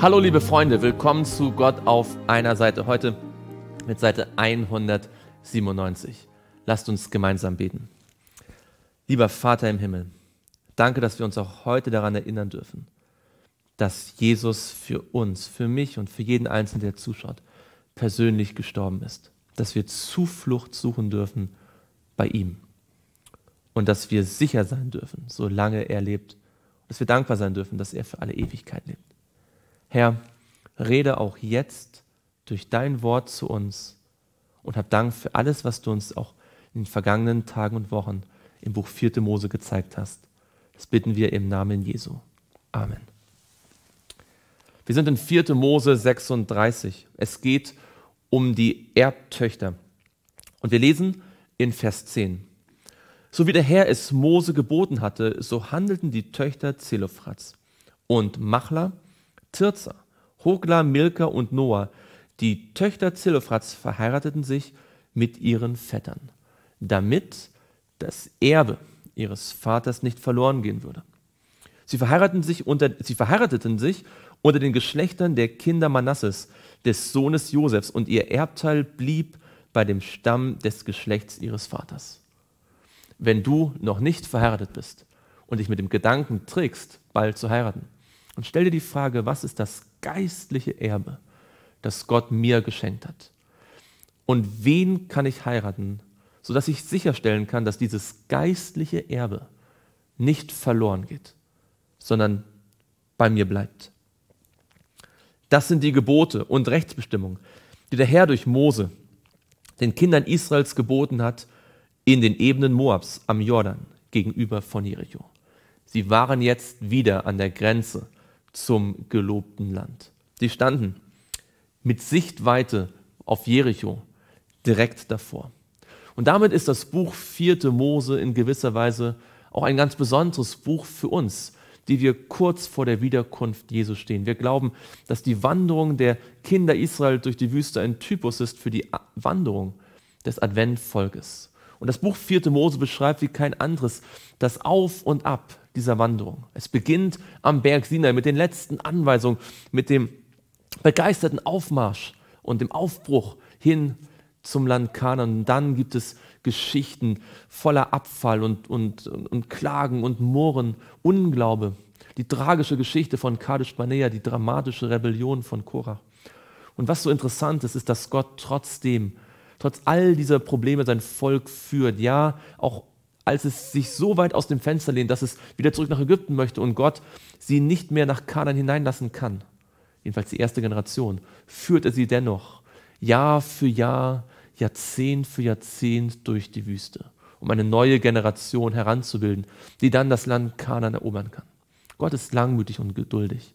Hallo liebe Freunde, willkommen zu Gott auf einer Seite. Heute mit Seite 197. Lasst uns gemeinsam beten. Lieber Vater im Himmel, danke, dass wir uns auch heute daran erinnern dürfen, dass Jesus für uns, für mich und für jeden Einzelnen, der zuschaut, persönlich gestorben ist. Dass wir Zuflucht suchen dürfen bei ihm. Und dass wir sicher sein dürfen, solange er lebt. Dass wir dankbar sein dürfen, dass er für alle Ewigkeit lebt. Herr, rede auch jetzt durch dein Wort zu uns und hab Dank für alles, was du uns auch in den vergangenen Tagen und Wochen im Buch 4. Mose gezeigt hast. Das bitten wir im Namen Jesu. Amen. Wir sind in 4. Mose 36. Es geht um die Erbtöchter. Und wir lesen in Vers 10. So wie der Herr es Mose geboten hatte, so handelten die Töchter Zelophrats und Machla Tirza, Hogla, Milka und Noah, die Töchter Zillophrats, verheirateten sich mit ihren Vettern, damit das Erbe ihres Vaters nicht verloren gehen würde. Sie verheirateten sich unter, sie verheirateten sich unter den Geschlechtern der Kinder Manasses, des Sohnes Josefs, und ihr Erbteil blieb bei dem Stamm des Geschlechts ihres Vaters. Wenn du noch nicht verheiratet bist und dich mit dem Gedanken trägst, bald zu heiraten, und stell dir die Frage, was ist das geistliche Erbe, das Gott mir geschenkt hat? Und wen kann ich heiraten, sodass ich sicherstellen kann, dass dieses geistliche Erbe nicht verloren geht, sondern bei mir bleibt? Das sind die Gebote und Rechtsbestimmungen, die der Herr durch Mose den Kindern Israels geboten hat in den Ebenen Moabs am Jordan gegenüber von Jericho. Sie waren jetzt wieder an der Grenze zum gelobten Land. Sie standen mit Sichtweite auf Jericho direkt davor. Und damit ist das Buch 4. Mose in gewisser Weise auch ein ganz besonderes Buch für uns, die wir kurz vor der Wiederkunft Jesu stehen. Wir glauben, dass die Wanderung der Kinder Israel durch die Wüste ein Typus ist für die Wanderung des Adventvolkes. Und das Buch 4. Mose beschreibt wie kein anderes das Auf und Ab dieser Wanderung. Es beginnt am Berg Sinai mit den letzten Anweisungen, mit dem begeisterten Aufmarsch und dem Aufbruch hin zum Land Kanaan. Und dann gibt es Geschichten voller Abfall und, und, und Klagen und Murren, Unglaube. Die tragische Geschichte von Kadesh Barnea, die dramatische Rebellion von Korah. Und was so interessant ist, ist, dass Gott trotzdem, trotz all dieser Probleme sein Volk führt. Ja, auch als es sich so weit aus dem Fenster lehnt, dass es wieder zurück nach Ägypten möchte und Gott sie nicht mehr nach Kanaan hineinlassen kann, jedenfalls die erste Generation, führt er sie dennoch Jahr für Jahr, Jahrzehnt für Jahrzehnt durch die Wüste, um eine neue Generation heranzubilden, die dann das Land Kanaan erobern kann. Gott ist langmütig und geduldig.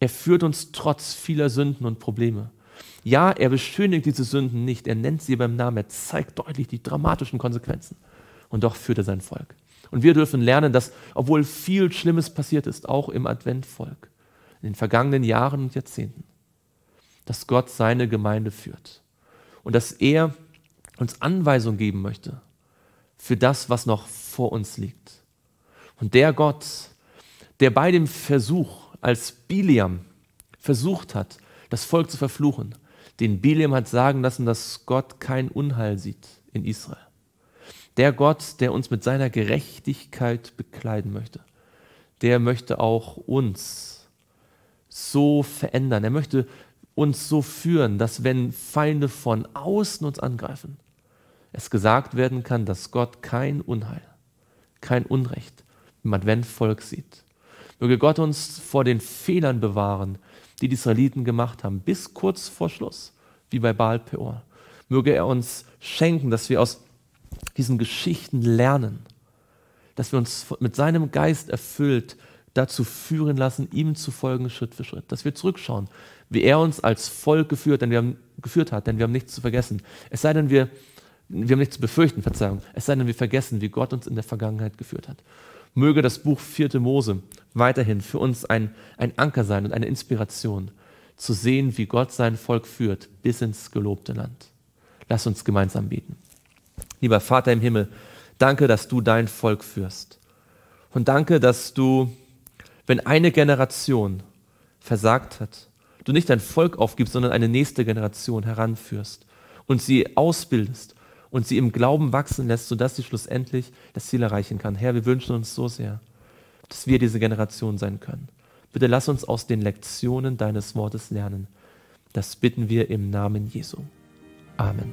Er führt uns trotz vieler Sünden und Probleme. Ja, er beschönigt diese Sünden nicht, er nennt sie beim Namen, er zeigt deutlich die dramatischen Konsequenzen und doch führt er sein Volk. Und wir dürfen lernen, dass, obwohl viel Schlimmes passiert ist, auch im Adventvolk, in den vergangenen Jahren und Jahrzehnten, dass Gott seine Gemeinde führt und dass er uns Anweisung geben möchte für das, was noch vor uns liegt. Und der Gott, der bei dem Versuch, als Biliam versucht hat, das Volk zu verfluchen, den Biliam hat sagen lassen, dass Gott kein Unheil sieht in Israel. Der Gott, der uns mit seiner Gerechtigkeit bekleiden möchte, der möchte auch uns so verändern. Er möchte uns so führen, dass wenn Feinde von außen uns angreifen, es gesagt werden kann, dass Gott kein Unheil, kein Unrecht im Adventvolk sieht. Möge Gott uns vor den Fehlern bewahren, die die Israeliten gemacht haben, bis kurz vor Schluss, wie bei Baal Peor. Möge er uns schenken, dass wir aus diesen Geschichten lernen, dass wir uns mit seinem Geist erfüllt dazu führen lassen, ihm zu folgen Schritt für Schritt, dass wir zurückschauen, wie er uns als Volk geführt, denn wir haben, geführt hat, denn wir haben nichts zu vergessen. Es sei denn, wir, wir haben nichts zu befürchten, Verzeihung, es sei denn, wir vergessen, wie Gott uns in der Vergangenheit geführt hat. Möge das Buch 4. Mose weiterhin für uns ein, ein Anker sein und eine Inspiration, zu sehen, wie Gott sein Volk führt bis ins gelobte Land. Lass uns gemeinsam beten. Lieber Vater im Himmel, danke, dass du dein Volk führst. Und danke, dass du, wenn eine Generation versagt hat, du nicht dein Volk aufgibst, sondern eine nächste Generation heranführst und sie ausbildest und sie im Glauben wachsen lässt, sodass sie schlussendlich das Ziel erreichen kann. Herr, wir wünschen uns so sehr, dass wir diese Generation sein können. Bitte lass uns aus den Lektionen deines Wortes lernen. Das bitten wir im Namen Jesu. Amen.